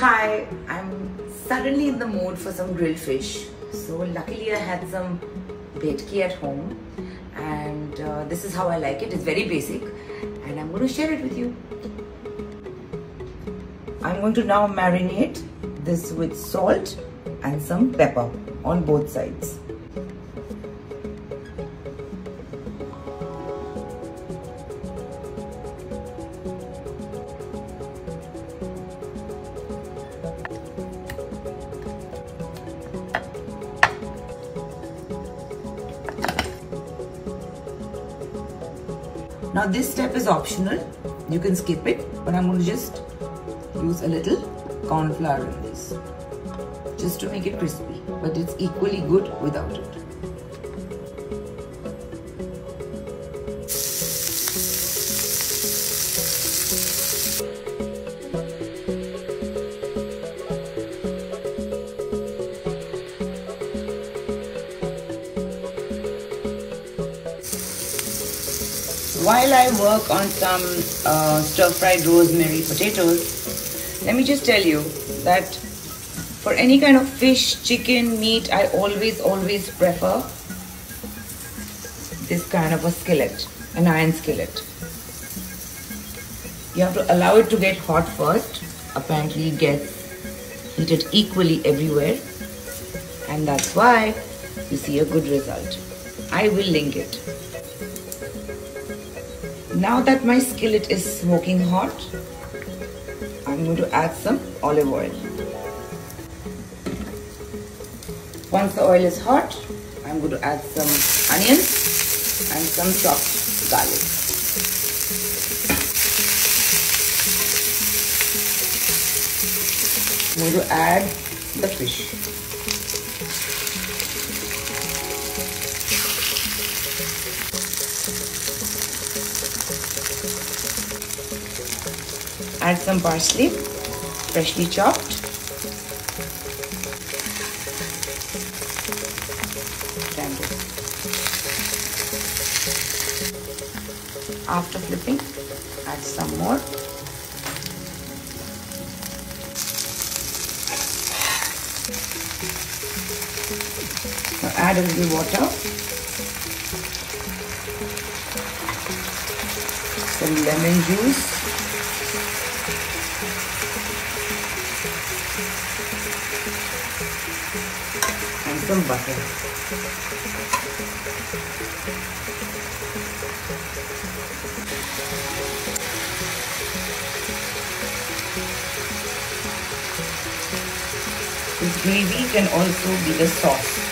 Hi, I'm suddenly in the mood for some grilled fish. So luckily I had some bhetki at home and uh, this is how I like it. It's very basic and I'm going to share it with you. I'm going to now marinate this with salt and some pepper on both sides. Now this step is optional. You can skip it, but I'm going to just use a little corn flour in this just to make it crispy, but it's equally good without it. While I work on some uh, stir-fried rosemary potatoes, let me just tell you that for any kind of fish, chicken, meat, I always, always prefer this kind of a skillet, an iron skillet. You have to allow it to get hot first. Apparently it gets heated equally everywhere and that's why you see a good result. I will link it. Now that my skillet is smoking hot, I'm going to add some olive oil. Once the oil is hot, I'm going to add some onions and some chopped garlic. I'm going to add the fish. Add some parsley, freshly chopped. After flipping, add some more. Now add a little water. Some lemon juice. Some. This gravy can also be the sauce.